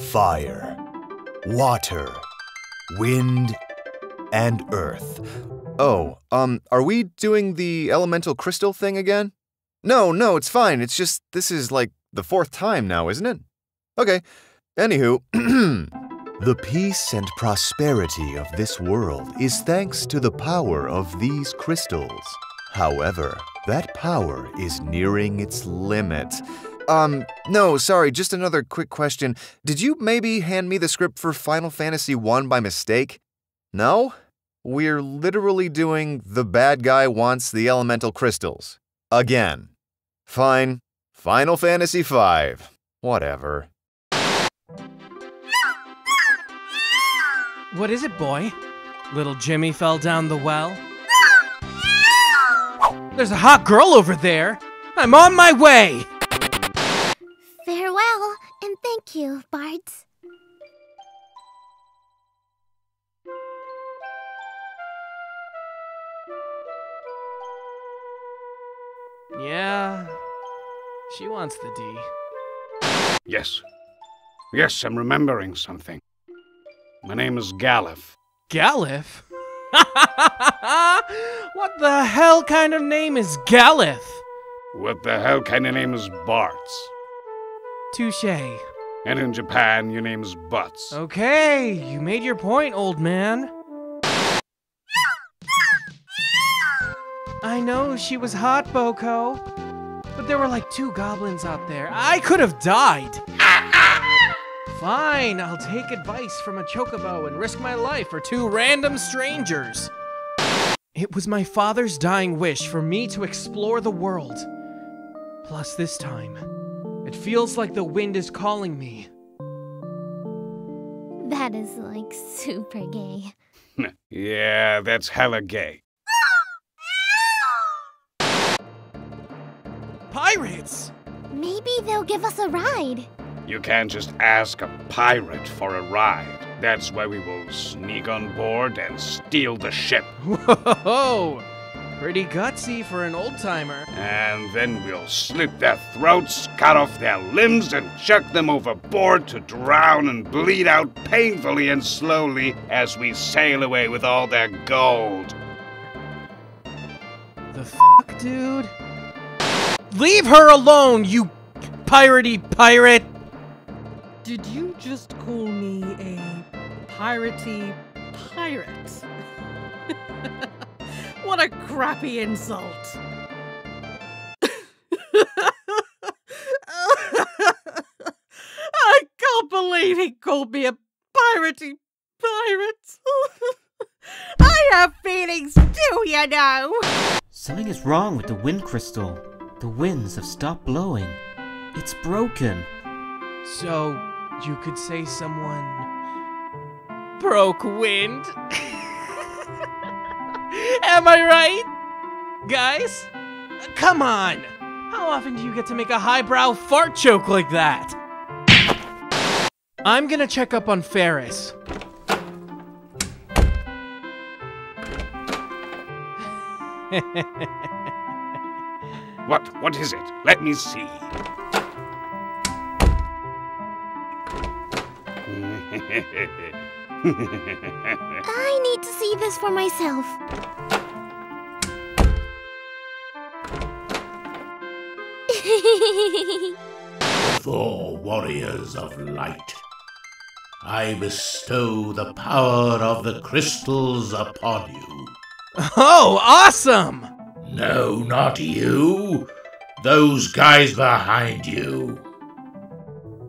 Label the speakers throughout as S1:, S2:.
S1: fire, water, wind, and earth. Oh, um, are we doing the elemental crystal thing again? No, no, it's fine. It's just this is like the fourth time now, isn't it? Okay. Anywho, the peace and prosperity of this world is thanks to the power of these crystals. However, that power is nearing its limit. Um, no, sorry, just another quick question. Did you maybe hand me the script for Final Fantasy 1 by mistake? No? We're literally doing The Bad Guy Wants the Elemental Crystals. Again. Fine. Final Fantasy V. Whatever.
S2: What is it, boy? Little Jimmy fell down the well? There's a hot girl over there! I'm on my way!
S3: Farewell, and thank you, Bards.
S2: Yeah, she wants the D.
S4: Yes. Yes, I'm remembering something. My name is Galuf.
S2: Galuf? what the hell kind of name is Galuf?
S4: What the hell kind of name is Bartz?
S2: Touche.
S4: And in Japan, your name's Butts.
S2: Okay, you made your point, old man. I know she was hot, Boko. But there were like two goblins out there. I could have died. Fine, I'll take advice from a chocobo and risk my life for two random strangers. It was my father's dying wish for me to explore the world. Plus, this time, it feels like the wind is calling me.
S3: That is like super gay.
S4: yeah, that's hella gay.
S2: Pirates!
S3: Maybe they'll give us a ride.
S4: You can't just ask a pirate for a ride. That's why we will sneak on board and steal the ship.
S2: Whoa! Pretty gutsy for an old timer.
S4: And then we'll slit their throats, cut off their limbs, and chuck them overboard to drown and bleed out painfully and slowly as we sail away with all their gold.
S2: The fuck, dude? Leave her alone, you piratey pirate!
S5: Did you just call me a piratey pirate? what a crappy insult. I can't believe he called me a piratey pirate. I have feelings too, you know.
S6: Something is wrong with the wind crystal. The winds have stopped blowing. It's broken.
S2: So, you could say someone broke wind? Am I right? Guys? Come on! How often do you get to make a highbrow fart joke like that? I'm gonna check up on Faris.
S4: What? What is it? Let me see.
S3: I need to see this for myself.
S7: Four warriors of light. I bestow the power of the crystals upon you.
S2: Oh, awesome!
S7: No, not you. Those guys behind you.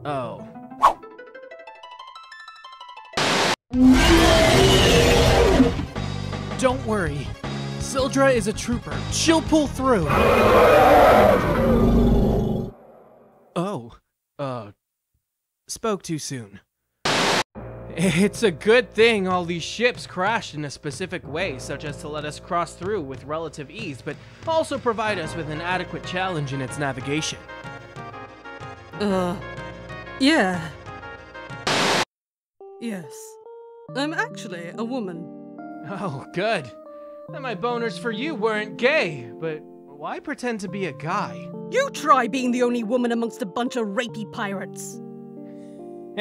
S2: Oh. Don't worry. Syldra is a trooper. She'll pull through. Oh. Uh. Spoke too soon. It's a good thing all these ships crashed in a specific way, such as to let us cross through with relative ease, but also provide us with an adequate challenge in its navigation.
S5: Uh, yeah. Yes. I'm actually a woman.
S2: Oh, good. Then my boners for you weren't gay, but why pretend to be a guy?
S5: You try being the only woman amongst a bunch of rapey pirates.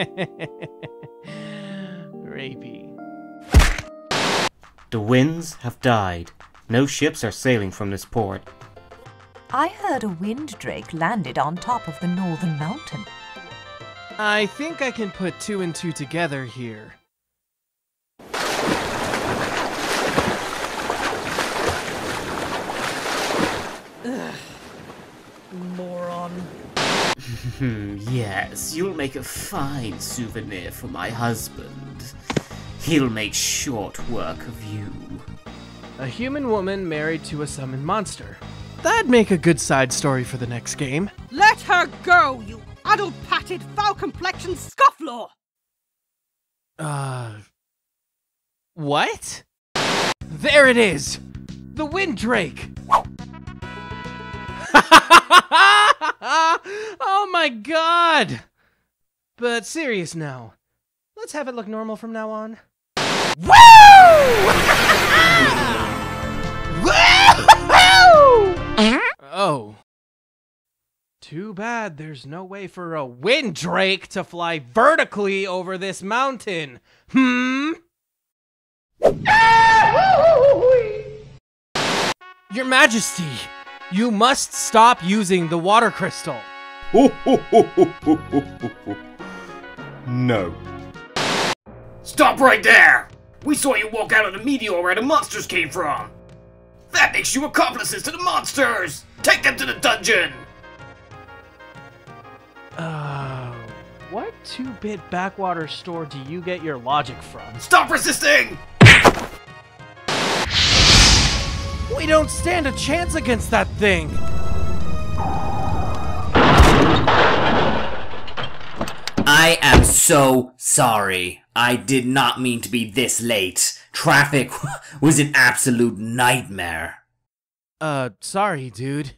S2: Rapey.
S6: The winds have died. No ships are sailing from this port.
S8: I heard a wind drake landed on top of the northern mountain.
S2: I think I can put two and two together here.
S5: Moron.
S6: Hmm, yes, you'll make a fine souvenir for my husband. He'll make short work of you.
S2: A human woman married to a summoned monster. That'd make a good side story for the next game.
S5: Let her go, you addle patted, foul complexioned scofflaw!
S2: Uh. What? There it is! The Wind Drake! oh my god! But serious now. Let's have it look normal from now on. Woo! oh. Too bad there's no way for a wind drake to fly vertically over this mountain. Hmm? Your Majesty, you must stop using the water crystal.
S1: No.
S9: Stop right there! We saw you walk out of the meteor where the monsters came from! That makes you accomplices to the monsters! Take them to the dungeon!
S2: Uh, what two-bit backwater store do you get your logic from?
S9: Stop resisting!
S2: We don't stand a chance against that thing!
S10: I am so sorry. I did not mean to be this late. Traffic was an absolute nightmare.
S2: Uh, sorry, dude.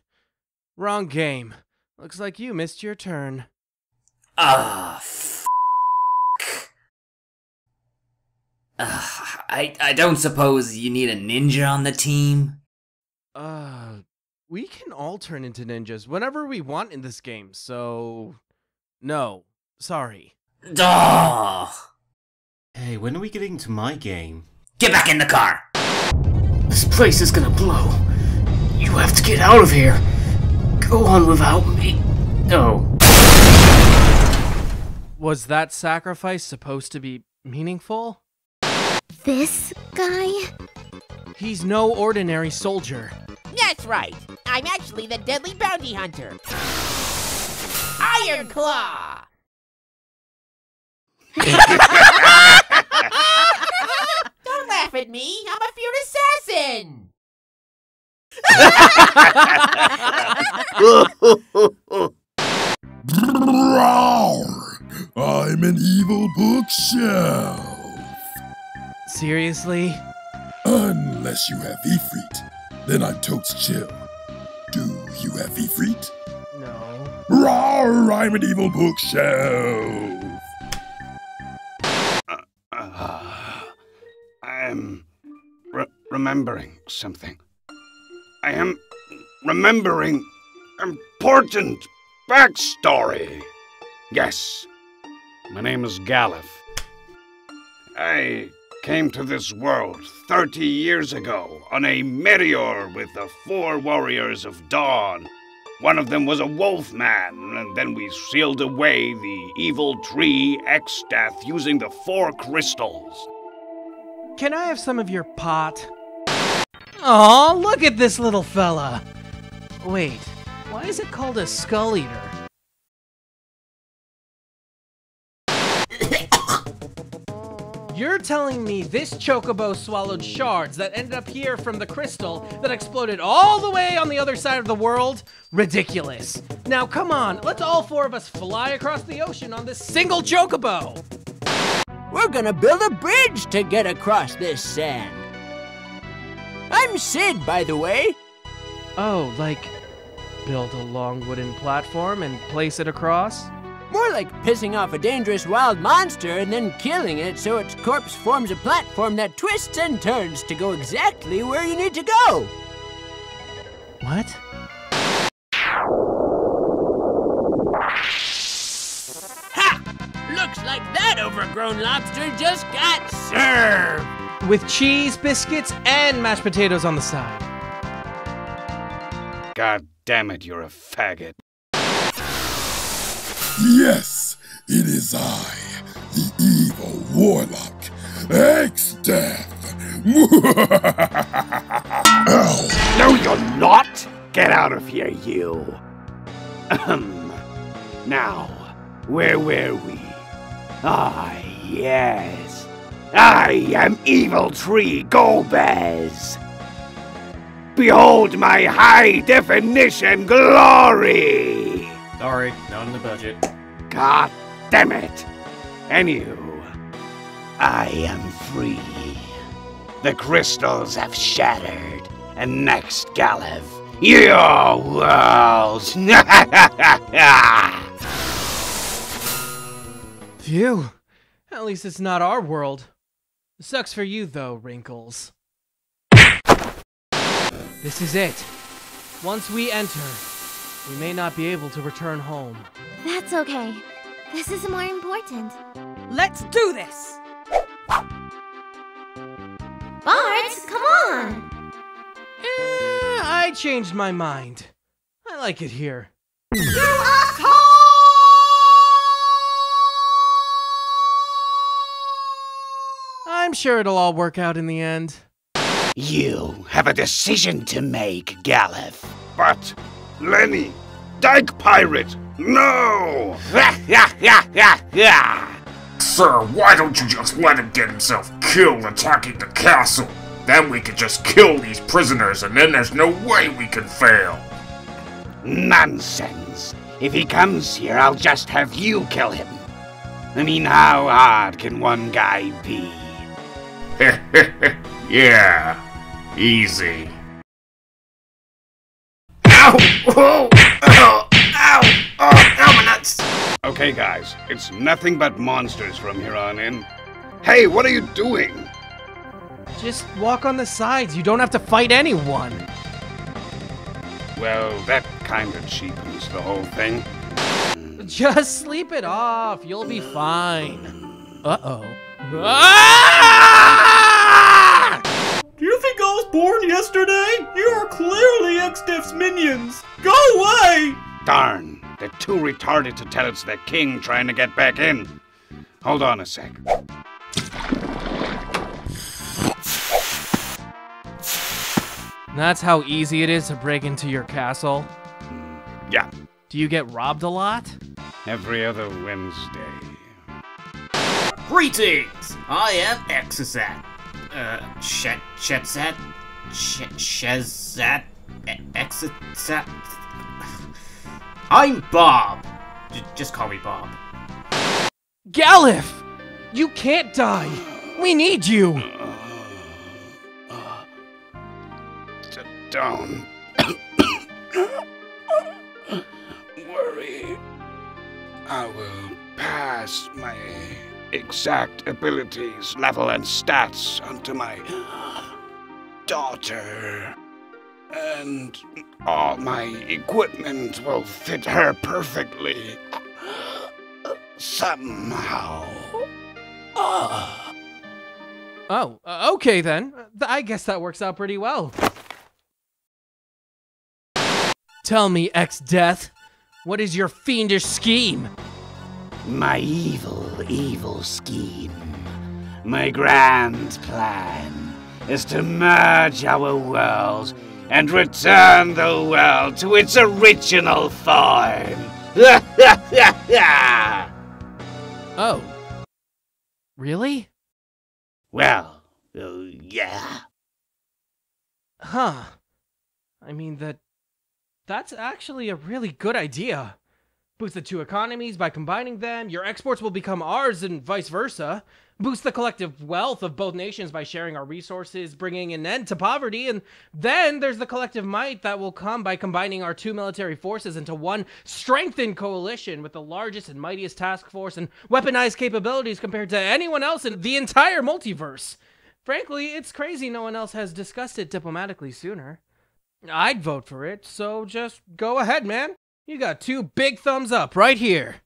S2: Wrong game. Looks like you missed your turn.
S10: Ah, f- Ugh, I, I don't suppose you need a ninja on the team?
S2: Uh, we can all turn into ninjas whenever we want in this game, so. No, sorry.
S10: Duh!
S6: Hey, when are we getting to my game?
S10: Get back in the car!
S9: This place is gonna blow. You have to get out of here. Go on without me. No.
S2: Was that sacrifice supposed to be meaningful?
S3: This guy?
S2: He's no ordinary soldier.
S11: That's right. I'm actually the deadly bounty hunter. Iron Claw! Don't laugh at me. I'm a feared assassin.
S12: I'm an evil bookshelf.
S2: Seriously?
S12: Unless you have Ifrit, then I'm totes chill. Do you have Ifrit?
S2: No.
S12: Rawr, I'm an evil bookshelf.
S4: Uh, I'm re- remembering something. I am remembering important backstory. Yes, my name is Galuf. I came to this world 30 years ago on a meteor with the four warriors of dawn. One of them was a wolf man, and then we sealed away the evil tree Exdeath using the four crystals.
S2: Can I have some of your pot? Aw, look at this little fella. Wait, why is it called a skull eater? You're telling me this chocobo swallowed shards that ended up here from the crystal that exploded all the way on the other side of the world? Ridiculous. Now come on, let's all four of us fly across the ocean on this single chocobo.
S13: We're gonna build a bridge to get across this sand. I'm Cid, by the way.
S2: Oh, like build a long wooden platform and place it across?
S13: More like pissing off a dangerous wild monster and then killing it so its corpse forms a platform that twists and turns to go exactly where you need to go.
S2: What?
S13: Ha! Looks like that overgrown lobster just got served!
S2: With cheese, biscuits, and mashed potatoes on the side.
S4: God damn it, you're a faggot.
S12: Yes, it is I, the evil warlock, Exdeath. Ow.
S4: No, you're not! Get out of here, you! Ahem. now, where were we? Ah, yes. I am Evil Tree Golbez! Behold my high definition glory!
S6: Sorry, not in the budget.
S4: God damn it! Anywho, I am free. The crystals have shattered, and next, Galliv, your world!
S2: Phew. At least it's not our world. Sucks for you, though, Wrinkles. This is it. Once we enter, we may not be able to return home.
S3: That's okay. This is more important.
S5: Let's do this!
S3: Bart, come on!
S2: Eh, I changed my mind. I like it here. I'm sure it'll all work out in the end.
S4: you have a decision to make, Galliv. But, Lenny, Dyke Pirate, no!
S14: Sir, why don't you just let him get himself killed attacking the castle? Then we could just kill these prisoners and then there's no way we can fail.
S4: Nonsense. If he comes here, I'll just have you kill him. I mean, how hard can one guy be?
S14: yeah, easy.
S9: Ow! Oh! Ow! Ow! Oh, ow, my nuts!
S4: Okay, guys, it's nothing but monsters from here on in. Hey, what are you doing?
S2: Just walk on the sides. You don't have to fight anyone.
S4: Well, that kind of cheapens the whole thing.
S2: Just sleep it off. You'll be fine. Uh-oh. Ah!
S15: Do you think I was born yesterday? You are clearly Exdeath's minions. Go away!
S4: Darn, they're too retarded to tell it's their king trying to get back in. Hold on a sec.
S2: That's how easy it is to break into your castle.
S4: Yeah,
S2: Do you get robbed a lot?
S4: every other Wednesday.
S9: Greetings! I am Exazat. Uh, Shet, Shetzat? Shet, Shezat? E- I'm Bob. J- just call me Bob.
S2: Galuf! You can't die! We need you!
S4: Uh, uh, uh, D- don't worry. I will pass my exact abilities, level, and stats onto my daughter. And all my equipment will fit her perfectly. Somehow. Ah.
S2: Oh, uh, okay then. I guess that works out pretty well. Tell me, Exdeath, what is your fiendish scheme?
S4: My evil, evil scheme. My grand plan is to merge our worlds and return the world to its original form.
S2: Oh. Really?
S4: well, uh, yeah.
S2: Huh. I mean that that's actually a really good idea. Boost the two economies by combining them. Your exports will become ours and vice versa. Boost the collective wealth of both nations by sharing our resources, bringing an end to poverty. And then there's the collective might that will come by combining our two military forces into one strengthened coalition with the largest and mightiest task force and weaponized capabilities compared to anyone else in the entire multiverse. Frankly, it's crazy no one else has discussed it diplomatically sooner. I'd vote for it, so just go ahead, man. You got two big thumbs up right here.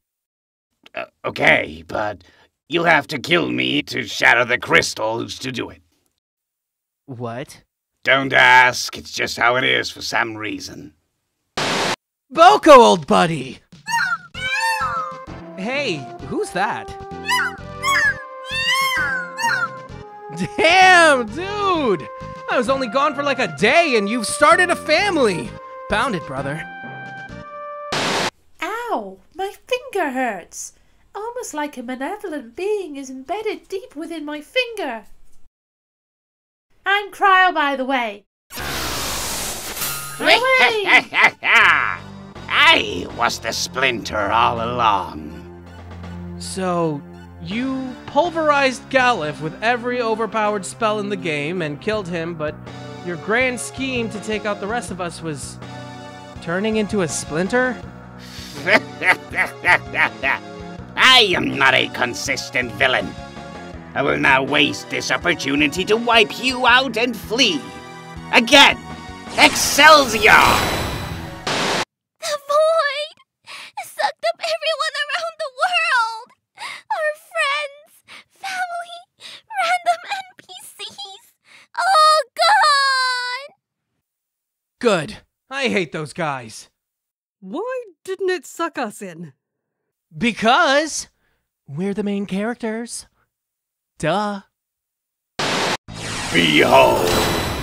S4: Uh, okay, but You'll have to kill me to shatter the crystals to do it.
S2: What?
S4: Don't ask, it's just how it is for some reason.
S2: Boko, old buddy! Hey, who's that? Damn, dude! I was only gone for like a day and you've started a family! Pound it, brother.
S16: Ow! My finger hurts! Almost like a malevolent being is embedded deep within my finger. I'm Cryo, by the way.
S4: I was the splinter all along.
S2: So, you pulverized Galuf with every overpowered spell in the game and killed him, but your grand scheme to take out the rest of us was turning into a splinter?
S4: I am not a consistent villain. I will now waste this opportunity to wipe you out and flee. Again! Excelsior!
S3: The void sucked up everyone around the world. Our friends, family, random NPCs, all oh, gone.
S2: Good. I hate those guys.
S5: Why didn't it suck us in?
S2: Because we're the main characters. Duh.
S4: Behold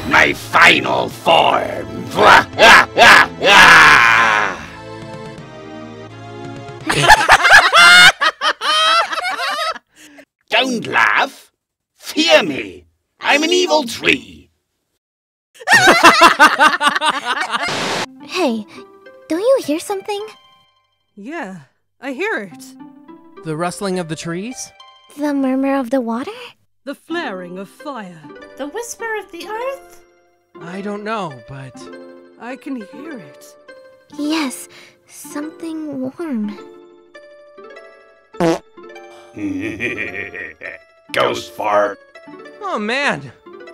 S4: my final form! Don't laugh! Fear me! I'm an evil tree!
S3: Hey, don't you hear something?
S5: Yeah, I hear it.
S2: The rustling of the trees?
S3: The murmur of the water?
S5: The flaring of fire.
S16: The whisper of the earth?
S2: I don't know, but.
S5: I can hear it.
S3: Yes, something warm.
S4: Ghost fart.
S2: Oh man!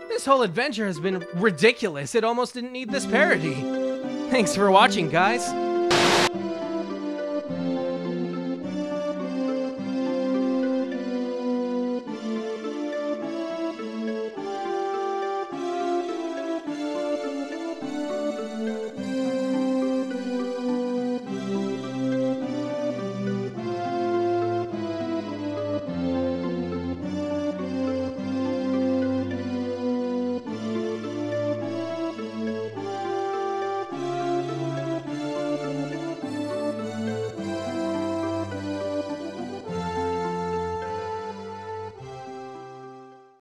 S2: This whole adventure has been ridiculous. It almost didn't need this parody. Thanks for watching, guys.